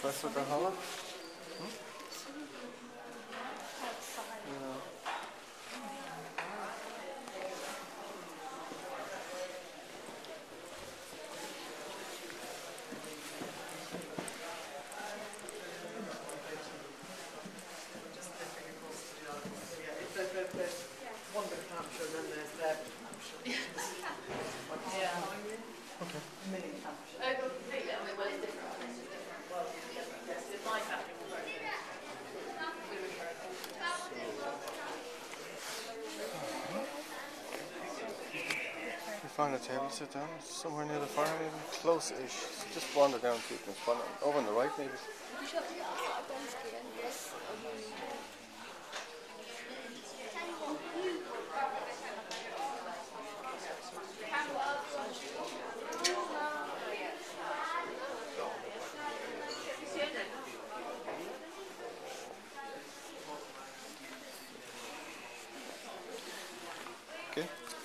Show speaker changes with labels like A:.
A: Faz toda a rola?
B: Hum? find a table sit down. Somewhere near the fire, maybe. Close-ish. Just wander down to it. front. over on the right, maybe. Okay.